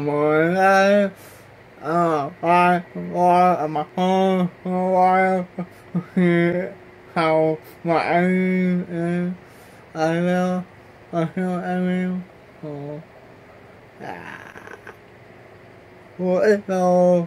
mỗi ngày ờ ai qua mà hơn qua hầu mà anh anh anh yêu anh yêu anh yêu ồ à mỗi đâu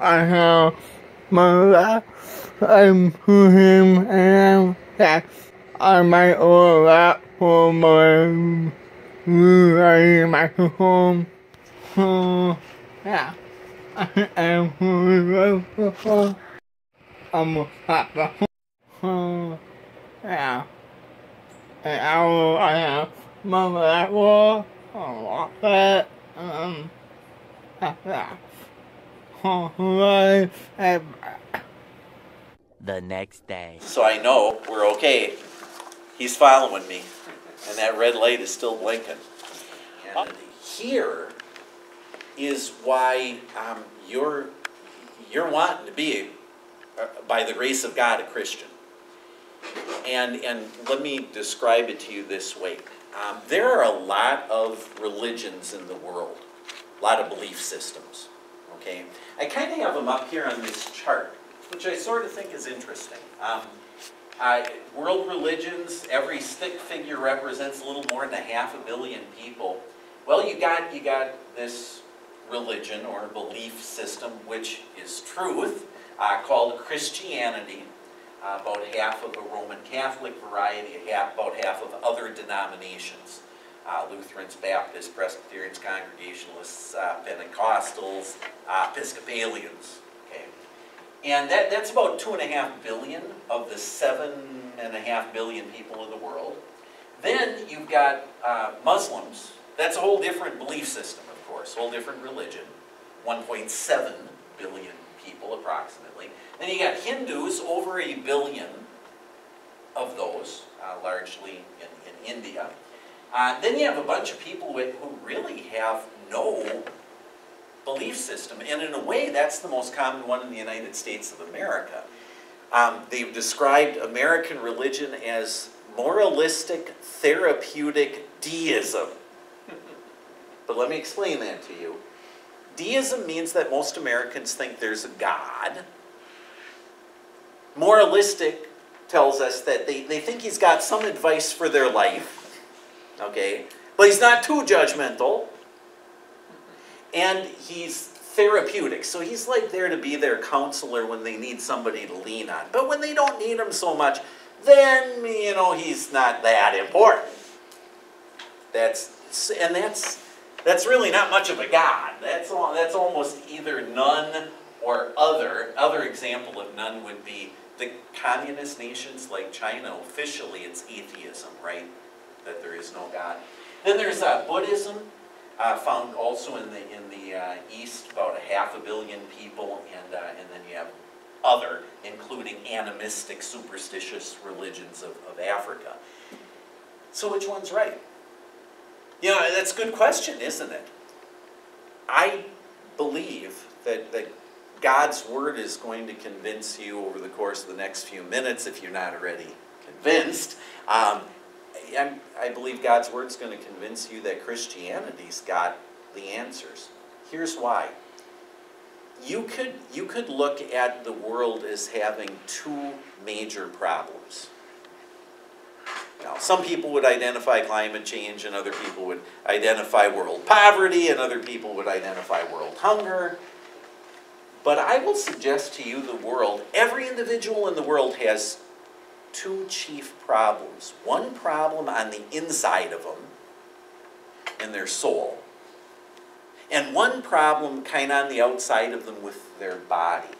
anh hào mà đã em him đã anh may ô là hồ mình người mặc hôm yeah em him em một hạt đó yeah and I will, I am mama was um The next day. So I know we're okay. He's following me, and that red light is still blinking. And here is why um, you're you're wanting to be, uh, by the grace of God, a Christian. And and let me describe it to you this way. Um, there are a lot of religions in the world, a lot of belief systems. Okay, I kind of have them up here on this chart, which I sort of think is interesting. Um, uh, world religions, every stick figure represents a little more than a half a billion people. Well, you got you got this religion or belief system, which is truth, uh, called Christianity uh, about half of the Roman Catholic variety, half, about half of other denominations. Uh, Lutherans, Baptists, Presbyterians, Congregationalists, uh, Pentecostals, uh, Episcopalians. Okay, and that, that's about two and a half billion of the seven and a half billion people in the world. Then you've got uh, Muslims. That's a whole different belief system, of course, whole different religion. 1.7 billion people approximately. Then you got Hindus, over a billion of those, uh, largely in, in India. Uh, then you have a bunch of people with, who really have no belief system. And in a way, that's the most common one in the United States of America. Um, they've described American religion as moralistic, therapeutic deism. but let me explain that to you. Deism means that most Americans think there's a God. Moralistic tells us that they, they think he's got some advice for their life. Okay? But he's not too judgmental. And he's therapeutic. So he's like there to be their counselor when they need somebody to lean on. But when they don't need him so much, then, you know, he's not that important. That's, and that's, that's really not much of a God. That's, all, that's almost either none or other. Other example of none would be the communist nations like China. Officially, it's atheism, right? That there is no God. Then there's uh, Buddhism, uh, found also in the in the uh, East, about a half a billion people, and uh, and then you have other, including animistic, superstitious religions of, of Africa. So which one's right? You know, that's a good question, isn't it? I believe that, that God's Word is going to convince you over the course of the next few minutes, if you're not already convinced. Um, I, I believe God's Word is going to convince you that Christianity's got the answers. Here's why. You could, you could look at the world as having two major problems. Now, some people would identify climate change, and other people would identify world poverty, and other people would identify world hunger. But I will suggest to you the world, every individual in the world has two chief problems. One problem on the inside of them, in their soul. And one problem kind of on the outside of them with their body.